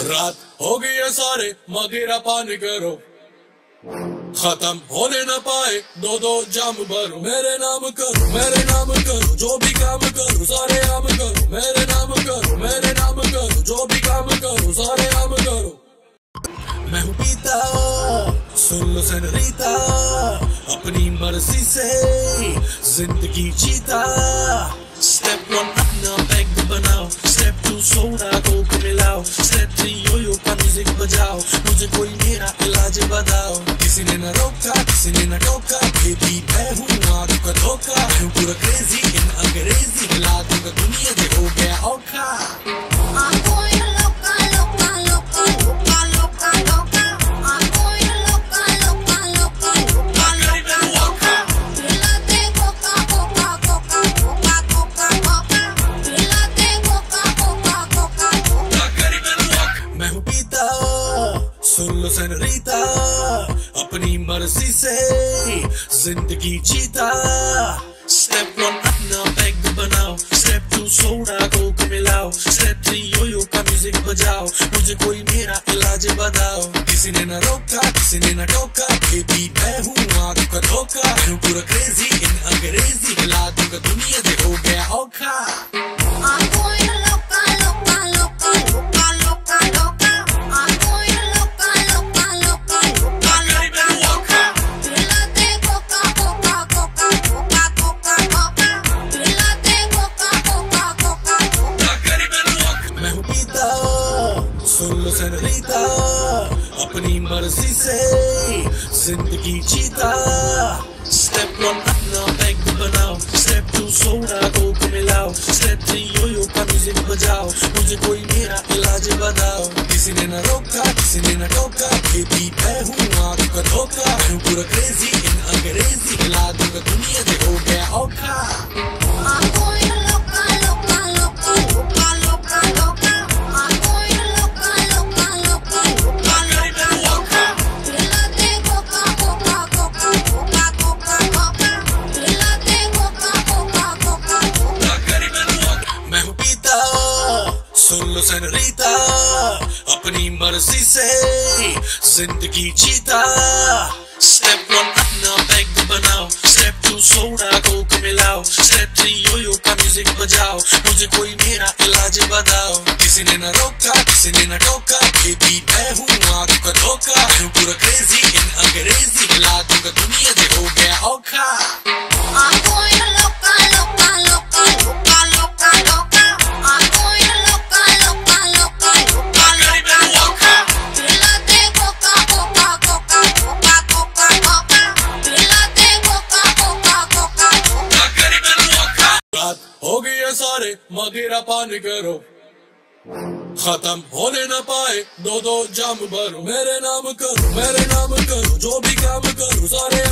रात हो गई है सारे मदिरा पानी करो। खत्म होने न पाए, दो दो जाम भरो। मेरे नाम करो, मेरे नाम करो, जो भी काम करो, सारे आम करो। मेरे नाम करो, मेरे नाम करो, जो भी काम करो, सारे आम करो। मैं हूँ पीता, सुन लो सनरीता अपनी मर्ज़ी से ज़िंदगी जीता। मुझे कोई मेरा इलाज बताओ। किसी ने न रोका, किसी ने न टोका। बेबी मैं हूँ आग का धोखा। हूँ पूरा क्रेजी सुन लो सनरीता अपनी मर्ज़ी से ज़िंदगी जीता। स्टेप वन अपना बैग बनाओ स्टेप टू सोडा कोक मिलाओ स्टेप थ्री यो यो का म्यूज़िक बजाओ, मुझे कोई मेरा इलाज बताओ। किसी ने न रोका, किसी ने न टोका बेबी मैं हूँ, आग का धोखा पूरा क्रेजी इन अंग्रेज़ी, हिला दूँगा दुनिया जे हो गया औखा। सुन लो अपनी मर्ज़ी से ज़िंदगी जीता। स्टेप वन अपना बैग बनाओ। स्टेप टू सोडा कोक मिलाओ। स्टेप थ्री यो यो का म्यूज़िक बजाओ। मुझे कोई मेरा इलाज बताओ किसी ने न रोका, किसी ने न टोका। बेबी मैं हूँ, आग का धोखा। पूरा क्रेजी इन अंग्रेज़ी। हिला दूँगा दुनिया सुन लो सनरीता अपनी मर्ज़ी से ज़िंदगी जीता। स्टेप वन अपना बैग बनाओ। स्टेप टू सोडा कोक मिलाओ। स्टेप थ्री यो यो का म्यूज़िक बजाओ। मुझे कोई मेरा इलाज बताओ। किसी ने न रोका, किसी ने न टोका। ये भी मैं हूँ, आग का धोखा। पूरा क्रेजी सारे मदिरा पान करो। खत्म होने न पाए दो दो जाम भरो। मेरे नाम करो, मेरे नाम करो, जो भी काम करो, सारे